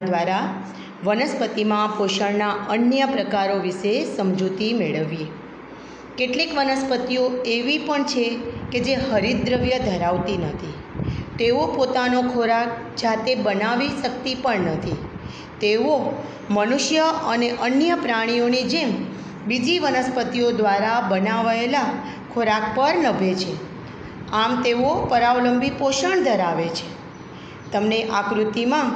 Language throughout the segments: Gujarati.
દ્વારા વનસ્પતિમાં પોષણના અન્ય પ્રકારો વિશે સમજૂતી મેળવીએ. કેટલીક વનસ્પતિઓ એવી પણ છે કે જે હરિતદ્રવ્ય ધરાવતી નથી. તેઓ પોતાનો ખોરાક જાતે બનાવી શકતી પણ નથી. તેઓ મનુષ્ય અને અન્ય પ્રાણીઓની જેમ બીજી વનસ્પતિઓ દ્વારા બનાવાયેલા ખોરાક પર નભે છે. આમ તેઓ પરાવલંબી પોષણ ધરાવે છે. તમને આકૃતિમાં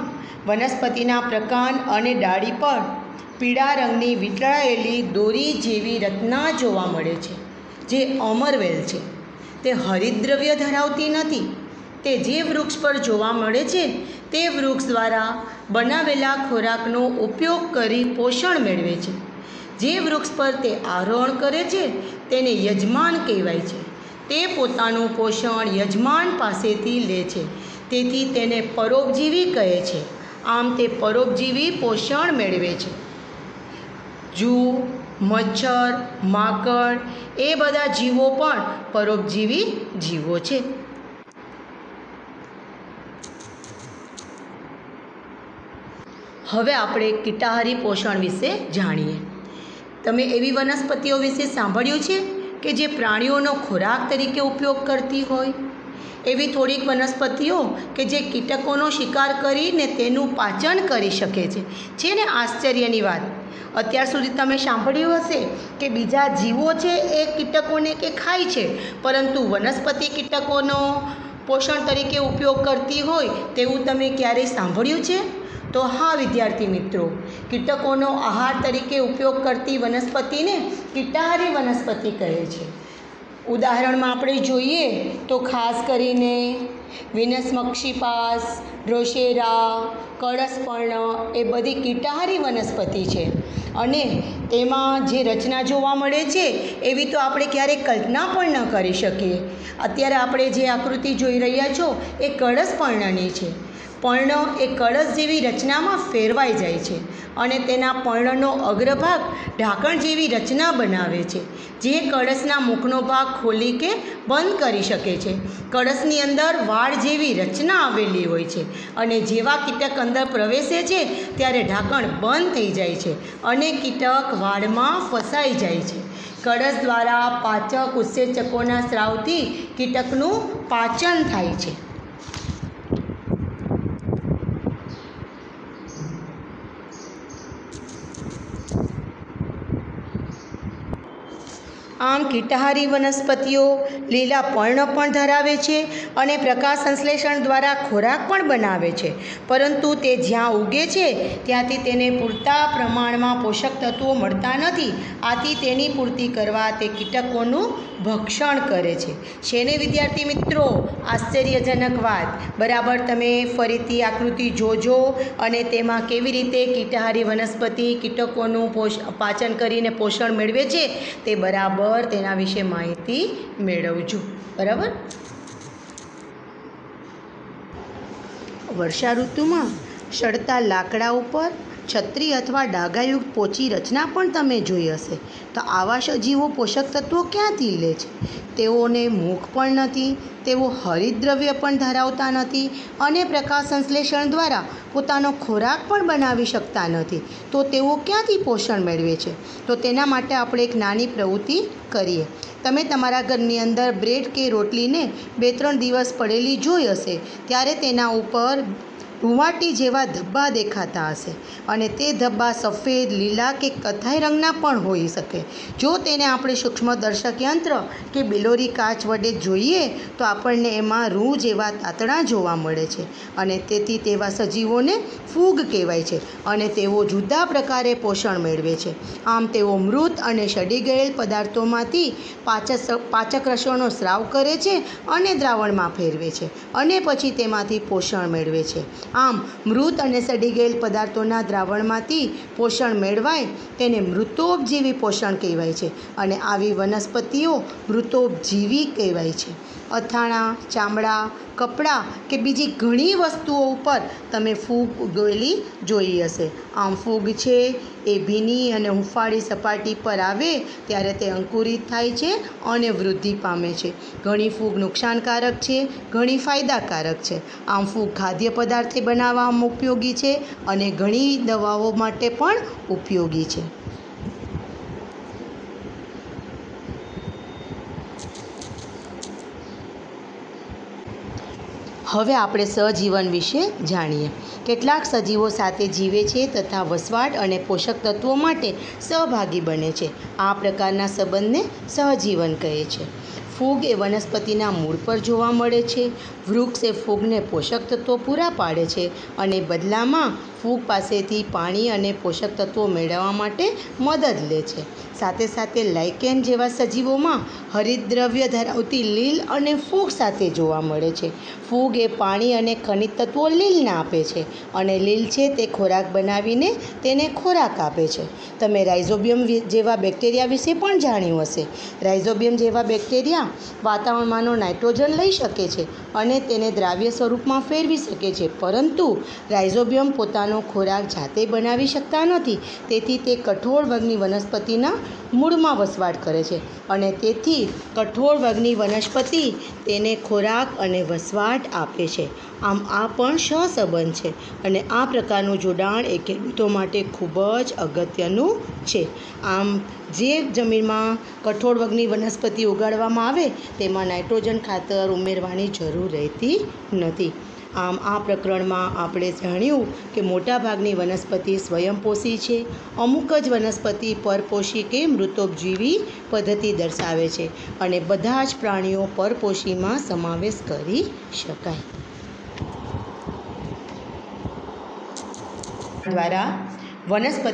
વનસ્પતિના પ્રકાંડ અને ડાળી પર પીળા રંગની વીંટળાયેલી દોરી જેવી રચના જોવા મળે છે, જે અમરવેલ છે. તે હરિદ્રવ્ય ધરાવતી નથી. તે જે વૃક્ષ પર જોવા મળે છે, તે વૃક્ષ દ્વારા બનાવેલા ખોરાકનો ઉપયોગ કરી પોષણ મેળવે છે. જે વૃક્ષ પર તે આરોહણ કરે છે, તેને યજમાન કહેવાય છે. તે પોતાનું પોષણ યજમાન પાસેથી લે છે. તેથી તેને પરોપજીવી કહે છે. આમ તે પરોપજીવી પોષણ મેળવે છે. જૂ, મચ્છર, માકડ એ બધા જીવો પણ પરોપજીવી જીવો છે. હવે આપણે કીટાહારી પોષણ વિશે જાણીએ. તમે એવી વનસ્પતિઓ વિશે સાંભળ્યું છે કે જે પ્રાણીઓનો ખોરાક તરીકે ઉપયોગ કરતી હોય? એવી થોડીક વનસ્પતિઓ કે જે કીટકોનો શિકાર કરીને તેનું પાચન કરી શકે છે. છે ને આશ્ચર્યની વાત. અત્યાર સુધી તમે સાંભળ્યું હશે કે બીજા જીવો છે એ કીટકોને કે ખાય છે. પરંતુ વનસ્પતિ કીટકોનો પોષણ તરીકે ઉપયોગ કરતી હોય તેવું તમે ક્યારેય સાંભળ્યું છે? તો હા, વિદ્યાર્થી મિત્રો. કીટકોનો આહાર તરીકે ઉપયોગ કરતી વનસ્પતિને કીટાહારી વનસ્પતિ કહે છે. ઉદાહરણમાં આપણે જોઈએ તો ખાસ કરીને વિનસ મક્ષીપાસ ડ્રોસેરા કળસપર્ણ એ બધી કીટાહારી વનસ્પતિ છે. અને તેમાં જે રચના જોવા મળે છે, એવી તો આપણે ક્યારેય કલ્પના પણ ન કરી શકીએ. અત્યારે આપણે જે આકૃતિ જોઈ રહ્યા છો, એ કળસપર્ણની છે. પર્ણ એ કળશ જેવી રચનામાં ફેરવાઈ જાય છે અને તેના પર્ણનો અગ્રભાગ ઢાંકણ જેવી રચના બનાવે છે, જે કળશના મુખનો ભાગ ખોલી કે બંધ કરી શકે છે. કળશની અંદર વાળ જેવી રચના આવેલી હોય છે અને જેવા કીટક અંદર પ્રવેશે છે, ત્યારે ઢાંકણ બંધ થઈ જાય છે અને કીટક વાળમાં ફસાઈ જાય છે. કળશ દ્વારા પાચક ઉત્સેચકોના સ્રાવથી કીટકનું પાચન થાય છે. આમ કીટાહારી વનસ્પતિઓ લીલા પર્ણ પણ ધરાવે છે અને પ્રકાશ સંશ્લેષણ દ્વારા ખોરાક પણ બનાવે છે. પરંતુ તે જ્યાં ઉગે છે, ત્યાંથી તેને પૂરતા પ્રમાણમાં પોષક તત્વો મળતા નથી. આથી તેની પૂર્તિ કરવા તે કીટકોનું ભક્ષણ કરે છે. શેને વિદ્યાર્થી મિત્રો? આશ્ચર્યજનક વાત. બરાબર તમે ફરીથી આકૃતિ જોજો અને તેમાં કેવી રીતે કીટાહારી વનસ્પતિ કીટકોનું પોષ, પાચન કરીને પોષણ મેળવે છે તે બરાબર તેના વિશે માહિતી મેળવજો. બરાબર? વર્ષા ઋતુમાં સડતા લાકડા ઉપર છત્રી અથવા ડાઘાયુક્ત પોચી રચના પણ તમે જોઈ હશે. તો આવા સજીવો પોષક તત્વો ક્યાંથી લે છે? તેઓને મુખ પણ નથી, તેઓ હરિતદ્રવ્ય પણ ધરાવતા નથી અને પ્રકાશ સંશ્લેષણ દ્વારા પોતાનો ખોરાક પણ બનાવી શકતા નથી. તો તેઓ ક્યાંથી પોષણ મેળવે છે? તો તેના માટે આપણે એક નાની પ્રવૃત્તિ કરીએ. તમે તમારા ઘરની અંદર બ્રેડ કે રોટલીને બે ત્રણ દિવસ પડેલી જોઈ હશે, ત્યારે તેના ઉપર રૂંવાટી જેવા ધબ્બા દેખાતા હશે અને તે ધબ્બા સફેદ, લીલા કે કથ્થાઈ રંગના પણ હોઈ શકે. જો તેને આપણે સૂક્ષ્મદર્શક યંત્ર કે બિલોરી કાચ વડે જોઈએ, તો આપણને એમાં રૂ જેવા તાતણા જોવા મળે છે અને તેથી તેવા સજીવોને ફૂગ કહેવાય છે અને તેઓ જુદા પ્રકારે પોષણ મેળવે છે. આમ તેઓ મૃત અને સડી ગયેલ પદાર્થોમાંથી પાચક પાચક રસોનો સ્રાવ કરે છે અને દ્રાવણમાં ફેરવે છે અને પછી તેમાંથી પોષણ મેળવે છે. આમ મૃત અને સડી ગયેલ પદાર્થોના દ્રાવણમાંથી પોષણ મેળવાય તેને મૃતોપજીવી પોષણ કહેવાય છે અને આવી વનસ્પતિઓ મૃતોપજીવી કહેવાય છે. અથાણાં, ચામડા, કપડાં કે બીજી ઘણી વસ્તુઓ ઉપર તમે ફૂગ ઉગેલી જોઈ હશે. આમ ફૂગ છે એ ભીની અને હુંફાળી સપાટી પર આવે ત્યારે તે અંકુરિત થાય છે અને વૃદ્ધિ પામે છે. ઘણી ફૂગ નુકસાનકારક છે, ઘણી ફાયદાકારક છે. આમ ફૂગ ખાદ્ય પદાર્થે બનાવવામાં ઉપયોગી છે અને ઘણી દવાઓ માટે પણ ઉપયોગી છે. હવે આપણે સહજીવન વિશે જાણીએ. કેટલાક સજીવો સાથે જીવે છે તથા વસવાટ અને પોષક તત્વો માટે સહભાગી બને છે. આ પ્રકારના સંબંધને સહજીવન કહે છે. ફૂગ એ વનસ્પતિના મૂળ પર જોવા મળે છે. વૃક્ષ એ ફૂગને પોષક તત્વો પૂરા પાડે છે અને બદલામાં ફૂગ પાસેથી પાણી અને પોષક તત્વો મેળવવા માટે મદદ લે છે. સાથે સાથે લાઇકેન જેવા સજીવોમાં હરિતદ્રવ્ય ધરાવતી લીલ અને ફૂગ સાથે જોવા મળે છે. ફૂગ એ પાણી અને ખનિજ તત્વો લીલને આપે છે અને લીલ છે તે ખોરાક બનાવીને તેને ખોરાક આપે છે. તમે રાઇઝોબિયમ જેવા બેક્ટેરિયા વિશે પણ જાણ્યું હશે. રાઇઝોબિયમ જેવા બેક્ટેરિયા વાતાવરણમાંનો નાઇટ્રોજન લઈ શકે છે અને તેને દ્રાવ્ય સ્વરૂપમાં ફેરવી શકે છે. પરંતુ રાઇઝોબિયમ પોતાનો ખોરાક જાતે બનાવી શકતા નથી. તેથી તે કઠોળ વર્ગની વનસ્પતિના મૂળમાં વસવાટ કરે છે અને તેથી કઠોળ વર્ગની વનસ્પતિ તેને ખોરાક અને વસવાટ આપે છે. આમ આ પણ સહસંબંધ છે અને આ પ્રકારનું જોડાણ એ ખેડૂતો માટે ખૂબ જ અગત્યનું છે. આમ જે જમીનમાં કઠોળ વર્ગની વનસ્પતિ ઉગાડવામાં આવે, તેમાં નાઇટ્રોજન ખાતર ઉમેરવાની જરૂર રહેતી નથી. આમ, આ પ્રકરણમાં આપણે જાણ્યું કે મોટાભાગની વનસ્પતિ સ્વયંપોષી છે. અમુક જ વનસ્પતિ પરપોષી કે મૃતોપજીવી પદ્ધતિ દર્શાવે છે અને બધા જ પ્રાણીઓ પરપોષીમાં સમાવેશ કરી શકાય. દ્વારા વનસ્પતિ